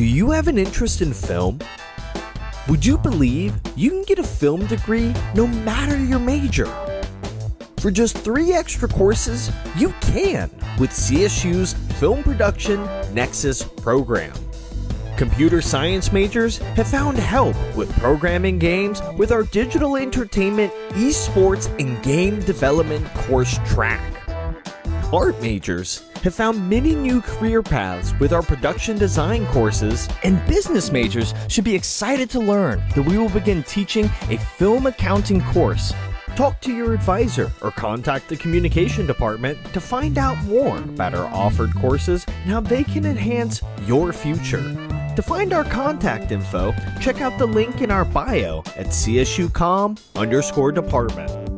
Do you have an interest in film? Would you believe you can get a film degree no matter your major? For just three extra courses, you can with CSU's Film Production Nexus program. Computer science majors have found help with programming games with our digital entertainment, esports, and game development course track. Art majors have found many new career paths with our production design courses, and business majors should be excited to learn that we will begin teaching a film accounting course. Talk to your advisor or contact the communication department to find out more about our offered courses and how they can enhance your future. To find our contact info, check out the link in our bio at CSUCom underscore department.